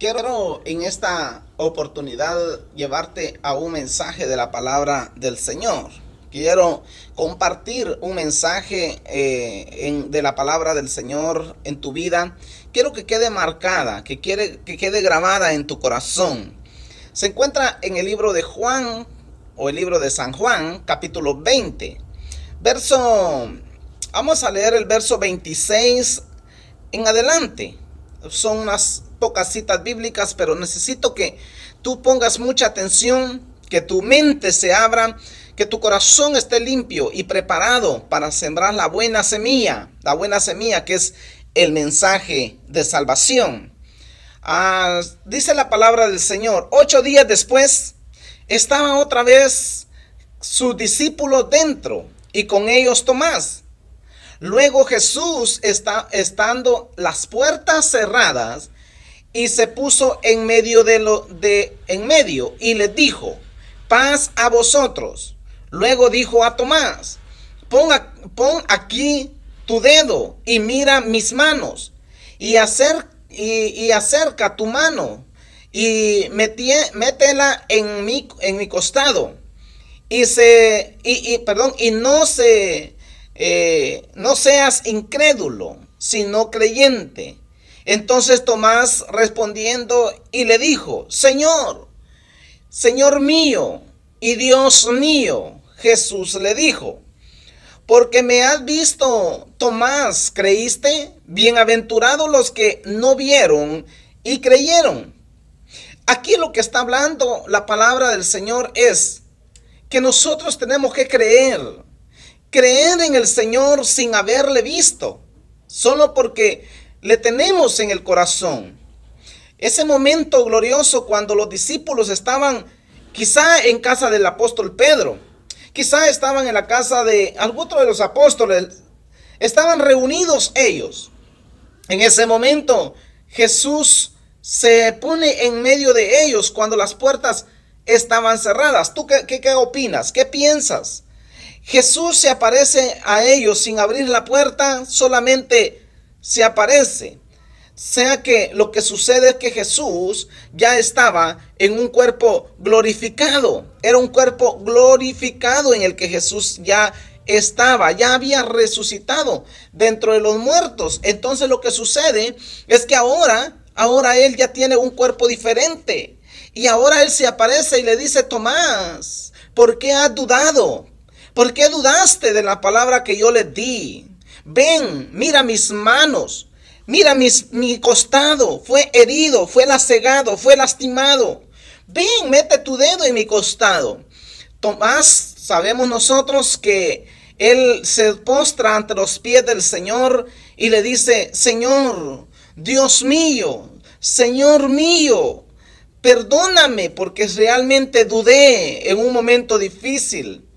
Quiero en esta oportunidad llevarte a un mensaje de la palabra del Señor. Quiero compartir un mensaje eh, de la palabra del Señor en tu vida. Quiero que quede marcada, que, quiere, que quede grabada en tu corazón. Se encuentra en el libro de Juan o el libro de San Juan, capítulo 20. Verso, vamos a leer el verso 26 en adelante. Son unas pocas citas bíblicas, pero necesito que tú pongas mucha atención, que tu mente se abra, que tu corazón esté limpio y preparado para sembrar la buena semilla, la buena semilla que es el mensaje de salvación. Ah, dice la palabra del Señor, ocho días después estaba otra vez sus discípulos dentro y con ellos Tomás. Luego Jesús está estando las puertas cerradas y se puso en medio de lo de en medio y les dijo, paz a vosotros. Luego dijo a Tomás, pon, aquí tu dedo y mira mis manos y, hacer, y, acerca tu mano y métela en mi, en mi costado y se y, perdón y no se eh, no seas incrédulo sino creyente entonces Tomás respondiendo y le dijo, Señor, Señor mío y Dios mío, Jesús le dijo, porque me has visto, Tomás, ¿creíste? Bienaventurados los que no vieron y creyeron. Aquí lo que está hablando la palabra del Señor es que nosotros tenemos que creer, creer en el Señor sin haberle visto, solo porque le tenemos en el corazón. Ese momento glorioso cuando los discípulos estaban quizá en casa del apóstol Pedro, quizá estaban en la casa de algún otro de los apóstoles, estaban reunidos ellos. En ese momento Jesús se pone en medio de ellos cuando las puertas estaban cerradas. ¿Tú qué, qué, opinas? ¿Qué piensas? Jesús se aparece a ellos sin abrir la puerta, solamente se aparece. Sea que lo que sucede es que Jesús ya estaba en un cuerpo glorificado. Era un cuerpo glorificado en el que Jesús ya estaba, ya había resucitado dentro de los muertos. Entonces lo que sucede es que ahora, ahora Él ya tiene un cuerpo diferente. Y ahora Él se aparece y le dice, Tomás, ¿por qué has dudado? ¿Por qué dudaste de la palabra que yo le di? Ven, mira mis manos, mira mis, mi costado, fue herido, fue lasegado, fue lastimado. Ven, mete tu dedo en mi costado. Tomás, sabemos nosotros que él se postra ante los pies del Señor y le dice, Señor, Dios mío, Señor mío, perdóname porque realmente dudé en un momento difícil.